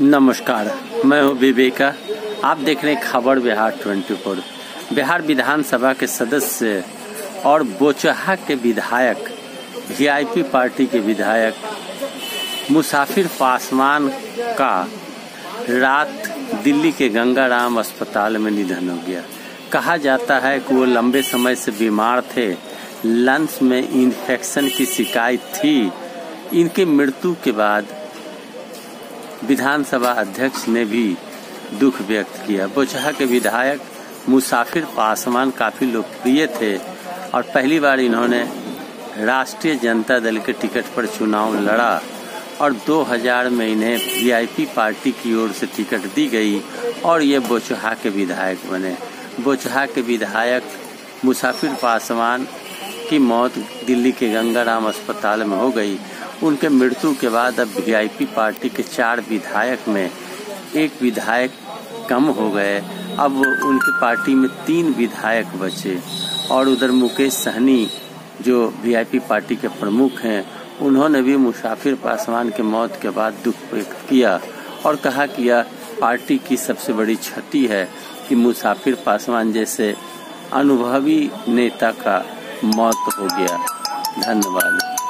नमस्कार, मैं हूँ विवेका। आप देख रहे हैं खबर बिहार 24 बिहार विधानसभा के सदस्य और बोचहा के विधायक, वीआईपी पार्टी के विधायक, मुसाफिर पासवान का रात दिल्ली के गंगाराम अस्पताल में निधन हो गया। कहा जाता है कि वो लंबे समय से बीमार थे। लंग्स में इन्फेक्शन की शिकायत थी। इनके मृत्यु के बाद विधानसभा अध्यक्ष ने भी दुख व्यक्त किया। बोचहा के विधायक मुसाफिर पासवान काफ़ी लोकप्रिय थे और पहली बार इन्होंने राष्ट्रीय जनता दल के टिकट पर चुनाव लड़ा और 2000 में इन्हें वीआईपी पार्टी की ओर से टिकट दी गई और ये बोचहा के विधायक बने। बोचहा के विधायक मुसाफिर पासवान की मौत दिल्ली के गंगाराम अस्पताल में हो गई उनके मृत्यु के बाद अब वीआईपी पार्टी के चार विधायक में एक विधायक कम हो गए। अब उनकी पार्टी में तीन विधायक बचे और उधर मुकेश सहनी, जो वीआईपी पार्टी के प्रमुख हैं, उन्होंने भी मुसाफिर पासवान के मौत के बाद दुख व्यक्त किया और कहा कि यह पार्टी की सबसे बड़ी क्षति है कि मुसाफिर पासवान जैसे अनुभवी नेता का मौत हो गया। धन्यवाद।